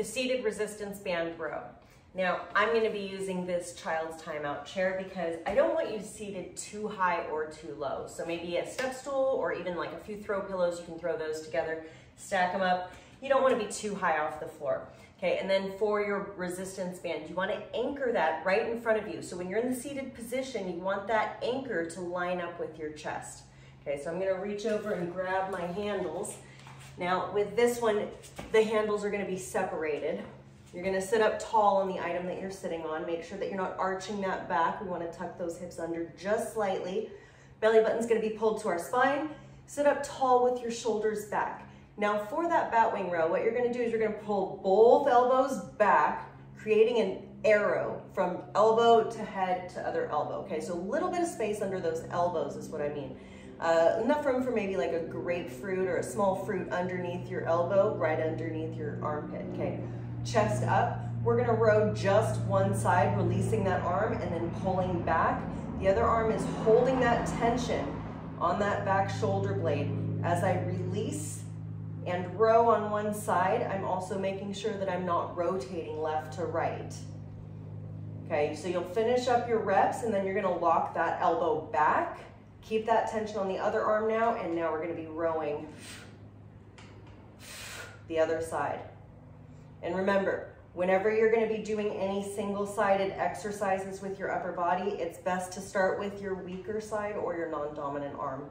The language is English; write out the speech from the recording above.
the seated resistance band row. Now, I'm gonna be using this child's timeout chair because I don't want you seated too high or too low. So maybe a step stool or even like a few throw pillows, you can throw those together, stack them up. You don't wanna be too high off the floor. Okay, and then for your resistance band, you wanna anchor that right in front of you. So when you're in the seated position, you want that anchor to line up with your chest. Okay, so I'm gonna reach over and grab my handles. Now with this one, the handles are gonna be separated. You're gonna sit up tall on the item that you're sitting on. Make sure that you're not arching that back. We wanna tuck those hips under just slightly. Belly button's gonna be pulled to our spine. Sit up tall with your shoulders back. Now for that bat wing row, what you're gonna do is you're gonna pull both elbows back, creating an arrow from elbow to head to other elbow. Okay, so a little bit of space under those elbows is what I mean. Uh, enough room for maybe like a grapefruit or a small fruit underneath your elbow, right underneath your armpit, okay? chest up. We're gonna row just one side, releasing that arm and then pulling back. The other arm is holding that tension on that back shoulder blade. As I release and row on one side, I'm also making sure that I'm not rotating left to right. Okay, so you'll finish up your reps and then you're gonna lock that elbow back. Keep that tension on the other arm now, and now we're gonna be rowing the other side. And remember, whenever you're gonna be doing any single-sided exercises with your upper body, it's best to start with your weaker side or your non-dominant arm.